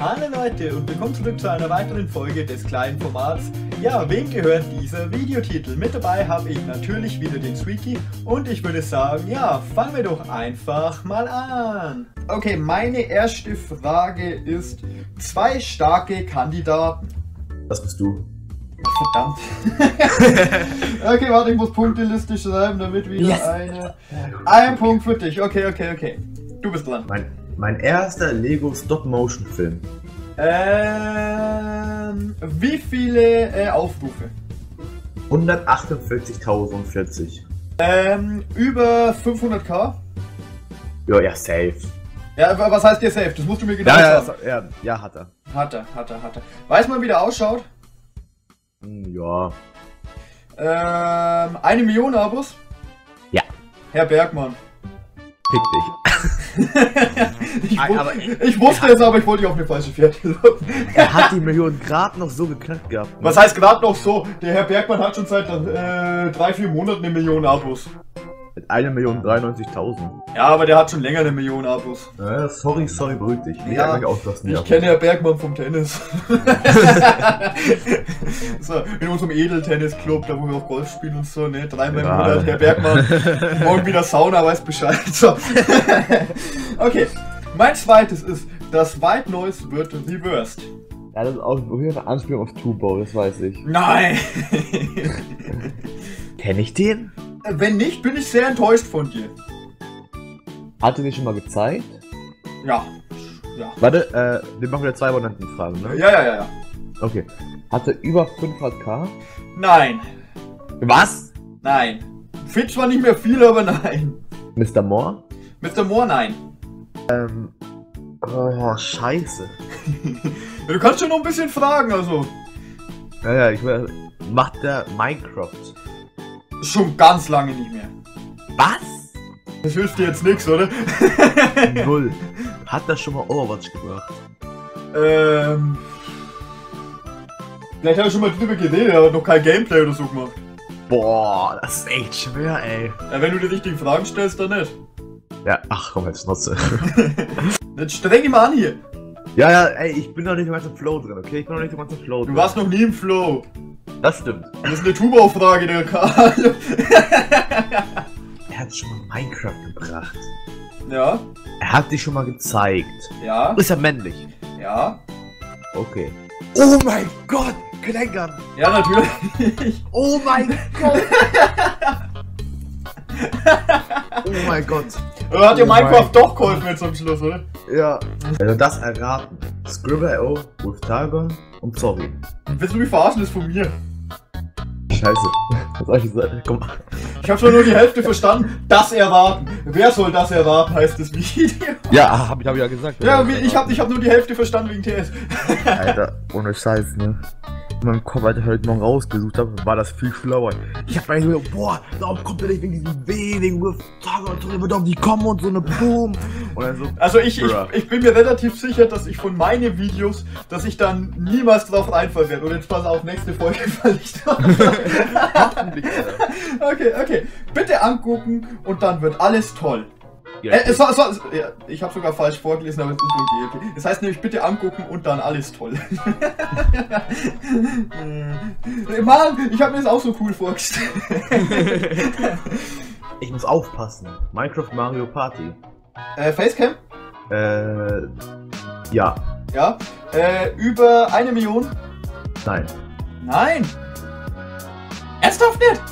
Hallo Leute und willkommen zurück zu einer weiteren Folge des kleinen Formats. Ja, wem gehört dieser Videotitel? Mit dabei habe ich natürlich wieder den Sweeky und ich würde sagen, ja, fangen wir doch einfach mal an. Okay, meine erste Frage ist, zwei starke Kandidaten. Das bist du. Verdammt. okay, warte, ich muss Punkteliste schreiben, damit wieder Yes. eine... Ein Punkt für dich, okay, okay, okay. Du bist dran. Mein, mein erster Lego Stop-Motion-Film. Ähm, wie viele äh, Aufrufe? 148.040. Ähm, über 500k? Ja, ja, safe. Ja, was heißt dir safe? Das musst du mir genau Ja, ja, sagen. ja, ja, hat er. Hat er, hat er, hat er. Weiß man, wie der ausschaut? Hm, ja. Ähm, eine Million Abos? Ja. Herr Bergmann. Fick dich. Ich, wu Aber- ich wusste es, aber ich wollte dich auf eine falsche Fährte locken. Er hat die Million Grad noch so geknackt gehabt. ne? Was heißt gerade noch so? Der Herr Bergmann hat schon seit äh, drei, vier Monaten eine Million Abos. Mit 1.093.000. Ja, aber der hat schon länger eine Million Abos. Ja, sorry, sorry, beruhig dich. Nicht Ja, einfach auslassen. Ich kenne Herr Bergmann vom Tennis. so, in unserem Edeltennisclub, da wo wir auch Golf spielen und so, ne? Dreimal im Ja. Monat, Herr Bergmann. Morgen wieder Sauna, weiß Bescheid. So. okay, mein zweites ist, das White Noise wird reversed. Ja, das ist auch eine Anspielung auf Tubo, das weiß ich. Nein! Kenne ich den? Wenn nicht, bin ich sehr enttäuscht von dir. Hat er den schon mal gezeigt? Ja. Ja. Warte, äh, wir machen wieder zwei Abonnentenfragen, ne? Ja, ja, ja, ja. Okay. Hat er über 500k? Nein. Was? Nein. Fit zwar nicht mehr viel, aber nein. Mr. Moore? Mr. Moore, nein. Oh, scheiße. Du kannst schon noch ein bisschen fragen, also. Ja, ja, ich will. Macht der Minecraft? Schon ganz lange nicht mehr. Was? Das hilft dir jetzt nichts, oder? Null. Hat er schon mal Overwatch gebracht? ähm. Vielleicht hat er schon mal drüber geredet, aber noch kein Gameplay oder so gemacht. Boah, das ist echt schwer, ey. Ja, wenn du die richtigen Fragen stellst, dann nicht. Ja, ach komm, jetzt Schnauze. Jetzt streng ihn mal an hier. ja, ja, ey, ich bin noch nicht im ganzen Flow drin, okay? Ich bin noch nicht im ganzen Flow Du drin. warst noch nie im Flow. Das stimmt. Das ist eine Tuba-Frage, der Karl. Er hat schon mal Minecraft gebracht. ja, Er hat dich schon mal gezeigt. ja, Ist er männlich? ja. Okay. Oh mein Gott, Kleckern. Ja, natürlich. Oh mein Gott. oh mein Gott. Aber hat dir Oh Minecraft doch geholfen jetzt am Schluss, oder? Ja. Also das erraten. Scribble.io, with Tiger und Sorry. Willst du mich verarschen? Das ist von mir. Scheiße. Was soll ich sagen? Komm. Ich habe schon nur die Hälfte verstanden. Das erraten. Wer soll das erraten, heißt das Video. Ja, hab ich, hab ich ja gesagt. Ja, ich habe ich hab nur die Hälfte verstanden wegen TS. Alter, ohne Scheiß, ne? In meinem Kopf, ich heute Morgen rausgesucht habe, war das viel schlauer. Ich hab eigentlich so, boah, warum kommt der nicht wegen diesem W, wegen der wird auf die kommen und so eine Boom. Dann so, Also ich, ich, ich bin mir relativ sicher, dass ich von meinen Videos, dass ich dann niemals drauf reinfallen werde. Und jetzt pass auf, nächste Folge fall ich drauf. okay, okay. Bitte angucken und dann wird alles toll. Ja, Äh, es soll, es soll, ja, ich habe sogar falsch vorgelesen, aber es ist okay, okay. Es heißt nämlich bitte angucken und dann alles toll. Äh, Mann, ich habe mir das auch so cool vorgestellt. ich muss aufpassen. Minecraft Mario Party. Äh, Facecam? Äh, ja, Ja. Äh, über eine Million? nein. Nein. Ernsthaft nicht?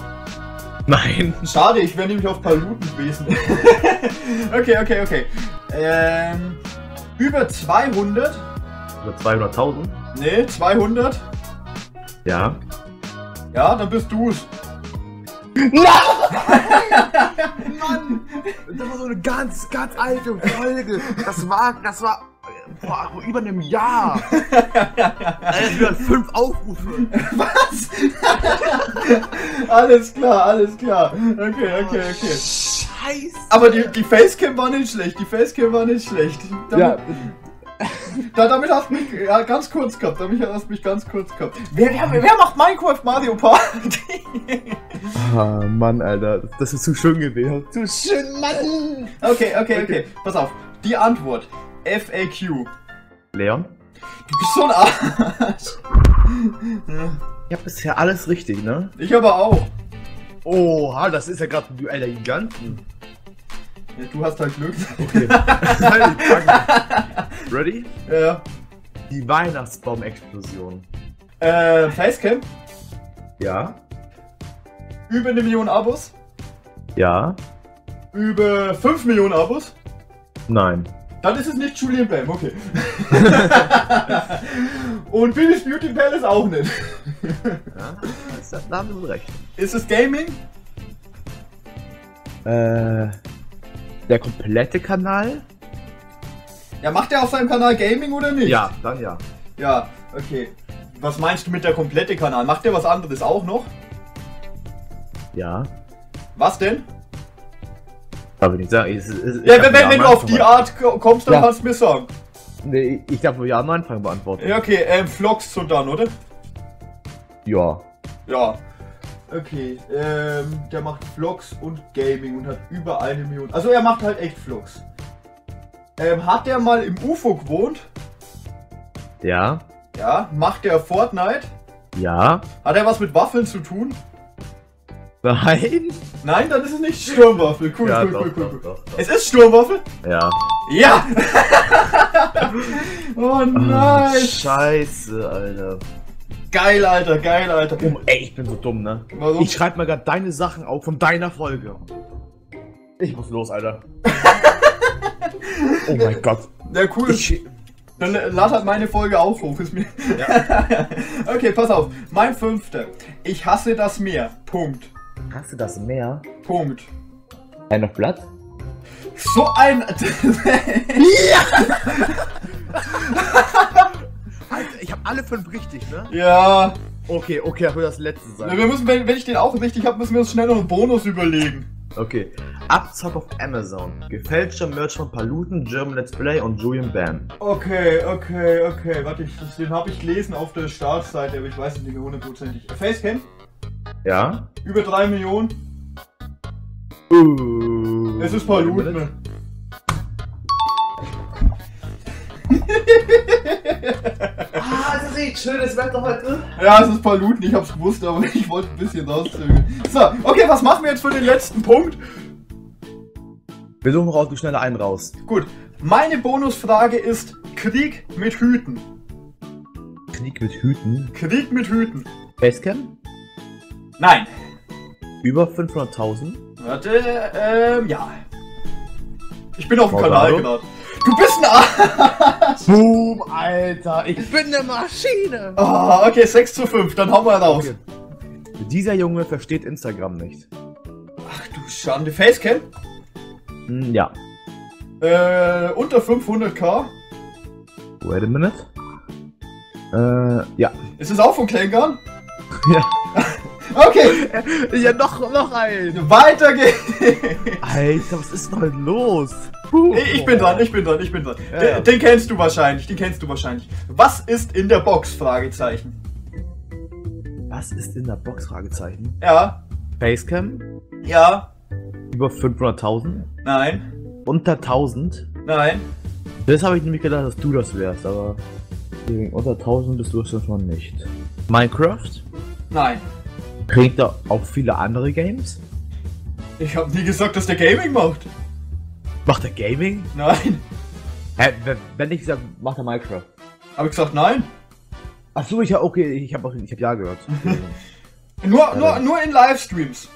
Nein. Schade, ich wäre nämlich auf Paluten gewesen. okay, okay, okay. Ähm, über 200? Über 200.000? Nee, 200? Ja. Ja, dann bist du's. Mann! Das war so eine ganz, ganz alte Folge. Das war, das war, boah, vor über einem Jahr. Alter, wir hatten fünf Aufrufe. Was? alles klar, alles klar. Okay, okay, okay. Scheiße. Aber die, die Facecam war nicht schlecht, die Facecam war nicht schlecht. Damit, Ja, da, damit hast du mich ja, ganz kurz gehabt, damit hast du mich ganz kurz gehabt. Wer, wer, wer macht Minecraft Mario Party? Ah, Mann, Alter. Das ist zu schön gewesen. Zu schön, Mann. okay, okay, okay. Pass auf. Die Antwort. FAQ. Leon? Du bist so ein Arsch. Ich hab bisher alles richtig, ne? Ich aber auch. Oha, das ist ja gerade ein Duell der Giganten. Ja, du hast halt Glück. Okay. Ready? Ja. Die Weihnachtsbaumexplosion. Äh, Facecam. Ja? Über eine Million Abos. Ja? Über 5 Millionen Abos. Nein. Dann ist es nicht Julian Bam, okay. Und Billy's Beauty Palace auch nicht. Ja, das, da haben Sie recht. Ist es Gaming? Äh, der komplette Kanal? Ja, macht er auf seinem Kanal Gaming oder nicht? Ja, dann ja. Ja, okay. Was meinst du mit der komplette Kanal? Macht er was anderes auch noch? Ja. Was denn? Darf ich nicht sagen. Ich, ich, Ja, wenn, wenn, wenn du auf die Art ko- kommst, dann Ja. kannst du mir sagen. Nee, ich darf nur ja am Anfang beantworten. Ja, okay, ähm, Vlogs so dann, oder? Ja. Ja. Okay, ähm, der macht Vlogs und Gaming und hat über eine Million. Also er macht halt echt Vlogs. Ähm, hat der mal im UFO gewohnt? Ja. Ja. Macht der Fortnite? Ja. Hat er was mit Waffeln zu tun? Nein. Nein, dann ist es nicht Sturmwaffel. Cool, ja, cool, doch, cool, cool, cool. doch, doch. Es ist Sturmwaffel? Ja. Ja! oh nice! Scheiße, Alter. Geil, Alter, geil, Alter. Oh, ey, ich bin so dumm, ne? Warum? Ich schreib mal gerade deine Sachen auf von deiner Folge. Ich muss los, Alter. oh mein Gott. Ja, cool. Ich, Dann lad halt meine Folge auf, ruf es mir. okay, pass auf. Mein fünfter. Ich hasse das Meer. Punkt. Hast du das Meer? Punkt. Ein noch Blatt? So ein. Alter, ich habe alle fünf richtig, ne? ja. Okay, okay, das wird das letzte sein. Wir müssen, wenn, wenn ich den auch richtig habe, müssen wir uns schnell noch einen Bonus überlegen. Okay. Abzock auf Amazon. Gefälschter Merch von Paluten, German Let's Play und Julian Bam. Okay, okay, okay. Warte, ich, den habe ich gelesen auf der Startseite, aber ich weiß nicht mehr hundertprozentig. Facecam? Ja? Über 3 Millionen. Uh, Es ist Paluten. ne? Ah, das ist echt schön, das Wetter heute. Ja, es ist Paluten, ich hab's gewusst, aber ich wollte ein bisschen rauszögern. So, okay, was machen wir jetzt für den letzten Punkt? Wir suchen raus, du schneller einen raus. Gut, meine Bonusfrage ist Krieg mit Hüten. Krieg mit Hüten. Krieg mit Hüten. Facecam? Nein. Über 500.000. Warte, ähm, ja. Ich bin auf dem? Kanal gerade. Du bist ein Arsch! Boom, Alter, ich bin eine Maschine. Ah, okay, 6 zu 5, dann hauen wir raus. Okay. Dieser Junge versteht Instagram nicht. Ach du Schande. Facecam? Hm, ja. Äh, unter 500k. Wait a minute. Äh, ja. Ist es auch von Klängern? Ja. Okay, Ja, noch, noch ein. weiter geht's. Alter, was ist denn heute los? Puh. Ich bin dran, ich bin dran, ich bin dran. Ja, den, ja. den kennst du wahrscheinlich, den kennst du wahrscheinlich. Was ist in der Box? Fragezeichen. Was ist in der Box? Fragezeichen. Ja, Facecam? ja, Über 500.000? nein, Unter 1000? nein. Das habe ich nämlich gedacht, dass du das wärst, aber unter 1000 bist du es schon nicht. Minecraft? Nein. Kriegt er auch viele andere Games? Ich habe nie gesagt, dass der Gaming macht. Macht er Gaming? Nein. Hä, wenn- ich sag, macht er Minecraft. Habe ich gesagt, nein. Ach so, ich ja okay, ich habe ich hab ja gehört. Nur, nur, nur in Livestreams.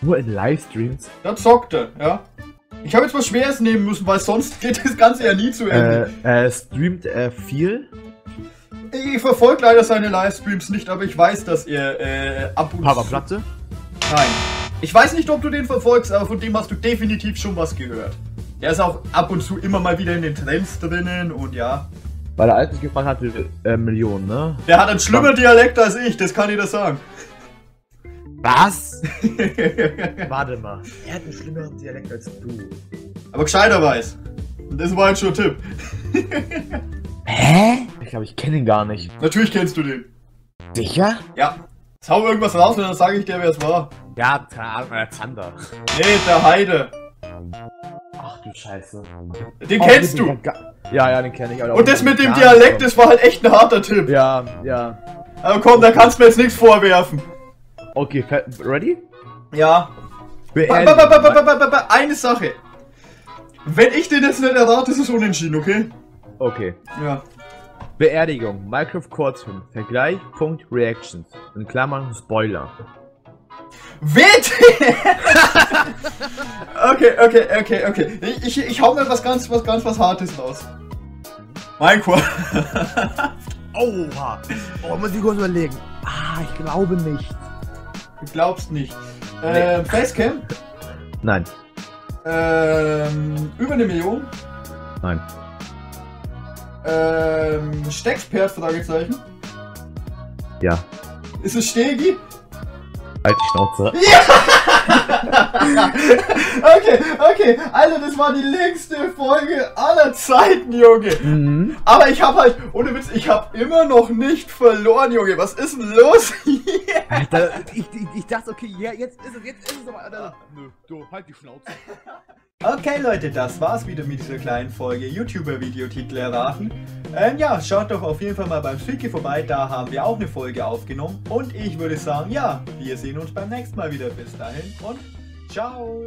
Nur in Livestreams. Da zockt er, ja. Ich habe jetzt was Schweres nehmen müssen, weil sonst geht das Ganze ja nie zu Ende. Äh, äh, streamt er viel? Ich verfolge leider seine Livestreams nicht, aber ich weiß, dass er äh, ab und Papa zu... Platte? Nein. Ich weiß nicht, ob du den verfolgst, aber von dem hast du definitiv schon was gehört. Der ist auch ab und zu immer mal wieder in den Trends drinnen und ja. Weil er eigentlich gefragt hatte, äh, Millionen, ne? Der hat einen schlimmer Dialekt als ich, das kann ich dir sagen. Was? Warte mal. Er hat einen schlimmeren Dialekt als du. aber gescheiter weiß. Und das war jetzt schon ein Tipp. Hä? Ich glaube, ich kenne ihn gar nicht. Natürlich kennst du den. Sicher? Ja. Jetzt hau irgendwas raus und dann sage ich dir, wer es war. Ja, äh, Zander. Nee, der Heide. Ach du Scheiße. Den Oh, kennst den du. Ja, ja, den kenne ich. aber Und das mit dem Dialekt, das war halt echt ein harter Tipp. Ja, ja. Aber komm, da kannst du mir jetzt nichts vorwerfen. Okay, ready? Ja. Ba- ba- Beerdigung. ba- ba- ba- ba- ba- ba- Eine Sache. Wenn ich den jetzt nicht errate, ist es unentschieden, okay? Okay. Ja. Beerdigung, Minecraft Kurzfilm, Vergleich, Punkt, Reactions. In Klammern Spoiler. Wet! okay, okay, okay, okay. Ich, ich, ich hau mal was ganz, was ganz was Hartes raus. Minecraft. Oha! Oh, muss ich kurz überlegen. Ah, ich glaube nicht. Du glaubst nicht. Ähm, Facecam. Nein, Ähm, über eine Million. nein. Ähm, Steckspert, Fragezeichen. Ja. Ist es Stegi? Halt die Schnauze. okay, okay. Also das war die längste Folge aller Zeiten, Junge. Mhm. Aber ich habe halt, ohne Witz, ich habe immer noch nicht verloren, Junge. Was ist denn los hier? Alter, ich, ich, ich dachte, okay, ja, jetzt ist es, jetzt ist es aber. Alter. Nö, du, halt die Schnauze. Okay, Leute, das war's wieder mit dieser kleinen Folge YouTuber-Videotitel erraten. Ähm, ja, schaut doch auf jeden Fall mal beim Streaky vorbei, da haben wir auch eine Folge aufgenommen. Und ich würde sagen, ja, wir sehen uns beim nächsten Mal wieder. Bis dahin und ciao!